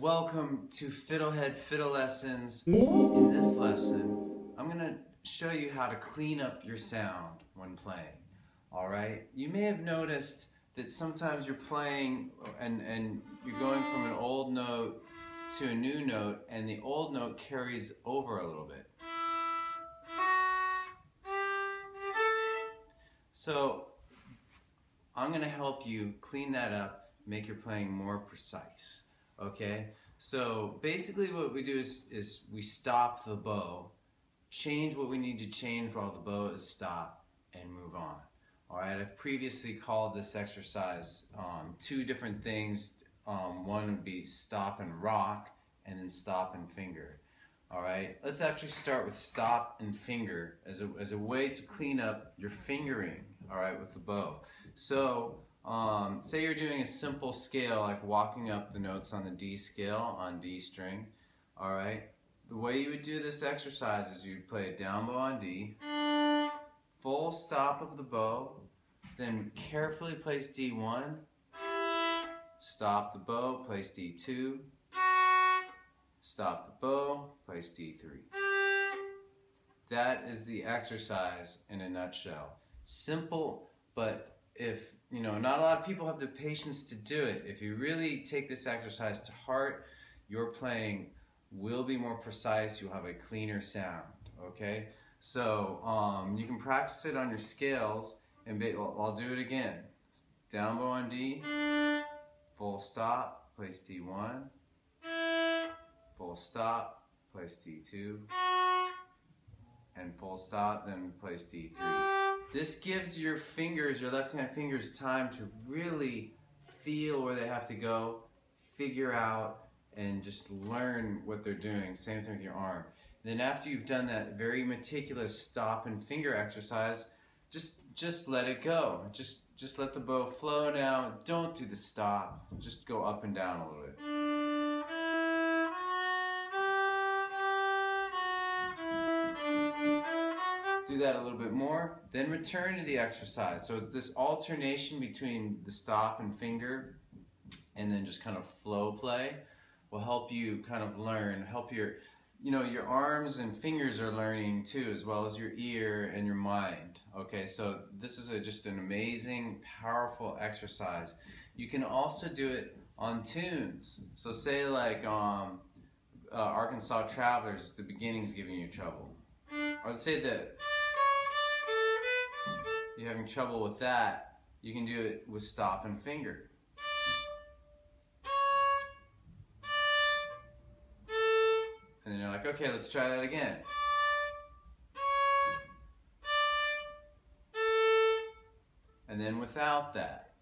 welcome to FiddleHed Fiddle Lessons. In this lesson, I'm gonna show you how to clean up your sound when playing. All right, you may have noticed that sometimes you're playing and, and you're going from an old note to a new note and the old note carries over a little bit. So I'm gonna help you clean that up, make your playing more precise okay? So basically what we do is, is we stop the bow, change what we need to change while the bow is stopped, and move on. All right, I've previously called this exercise um, two different things. Um, one would be stop and rock, and then stop and finger. All right, let's actually start with stop and finger as a, as a way to clean up your fingering, all right, with the bow. So um, say you're doing a simple scale like walking up the notes on the D scale on D string. All right. The way you would do this exercise is you'd play a down bow on D, full stop of the bow, then carefully place D1, stop the bow, place D2, stop the bow, place D3. That is the exercise in a nutshell. Simple, but if you know, not a lot of people have the patience to do it. If you really take this exercise to heart, your playing will be more precise. You'll have a cleaner sound, okay? So um, you can practice it on your scales, and I'll, I'll do it again. Down bow on D, full stop, place D1, full stop, place D2, and full stop, then place D3. This gives your fingers, your left hand fingers, time to really feel where they have to go, figure out, and just learn what they're doing. Same thing with your arm. And then after you've done that very meticulous stop and finger exercise, just just let it go. Just just let the bow flow now. Don't do the stop. Just go up and down a little bit. Do that a little bit more, then return to the exercise. So this alternation between the stop and finger and then just kind of flow play will help you kind of learn, help your, you know, your arms and fingers are learning too, as well as your ear and your mind. Okay, so this is a, just an amazing, powerful exercise. You can also do it on tunes. So say like um, uh, Arkansas Travelers, the beginning's giving you trouble. Or let's say that you're having trouble with that, you can do it with stop and finger. And then you're like, okay, let's try that again. And then without that.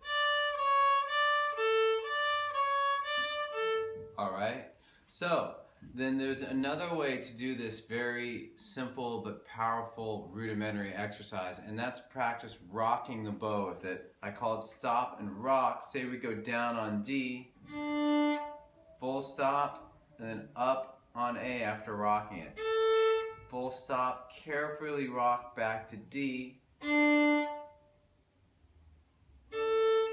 All right? So, then there's another way to do this very simple but powerful rudimentary exercise, and that's practice rocking the bow with it. I call it stop and rock. Say we go down on D, full stop, and then up on A after rocking it. Full stop, carefully rock back to D.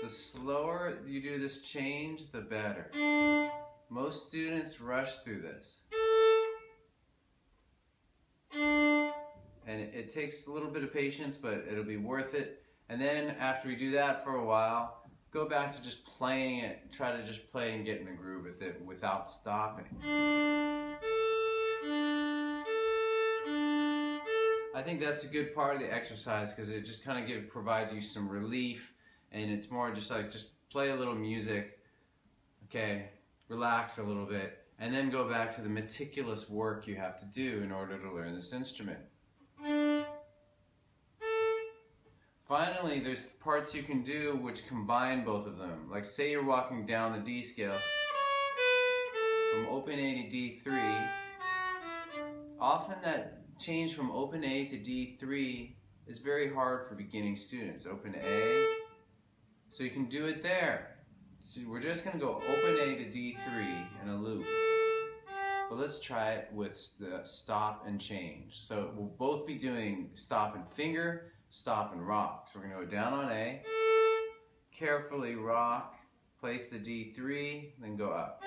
The slower you do this change, the better. Most students rush through this. And it, takes a little bit of patience, but it'll be worth it. And then after we do that for a while, go back to just playing it. Try to just play and get in the groove with it without stopping. I think that's a good part of the exercise because it just kind of give, provides you some relief and it's more just like just play a little music. Okay, relax a little bit, and then go back to the meticulous work you have to do in order to learn this instrument. Finally, there's parts you can do which combine both of them. Like say you're walking down the D scale from open A to D3. Often that change from open A to D3 is very hard for beginning students. Open A, so you can do it there. So we're just to go open A to D3 in a loop. But let's try it with the stop and change. So we'll both be doing stop and finger, stop and rock. So we're to go down on A, carefully rock, place the D3, then go up.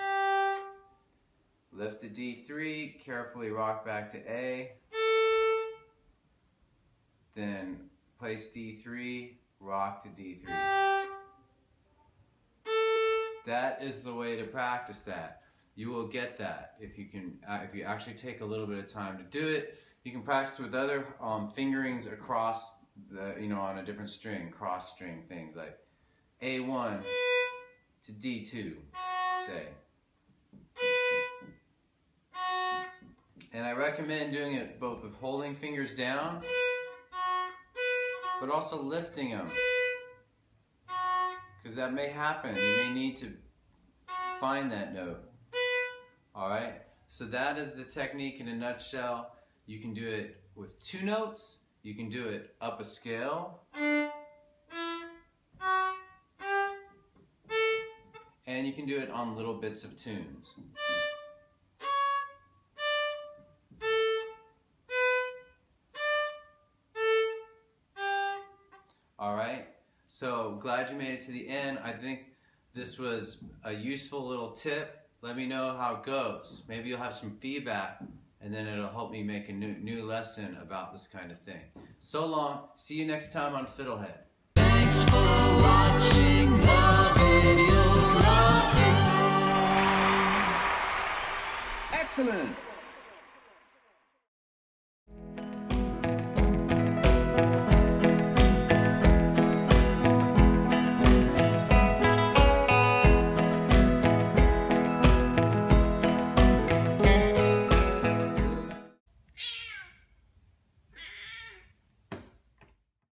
lift the D3, carefully rock back to A, then place D3, rock to D3. That is the way to practice that. You will get that if you can, uh, if you actually take a little bit of time to do it. You can practice with other um, fingerings across the, you know, on a different string, cross string things like A1 to D2, say. And I recommend doing it both with holding fingers down, but also lifting them. Because that may happen. You may need to find that note. All right? So that is the technique in a nutshell. You can do it with two notes. You can do it up a scale. And you can do it on little bits of tunes. All right. So glad you made it to the end. I think this was a useful little tip. Let me know how it goes. Maybe you'll have some feedback and then it'll help me make a new, new lesson about this kind of thing. So long. See you next time on FiddleHed. Thanks for watching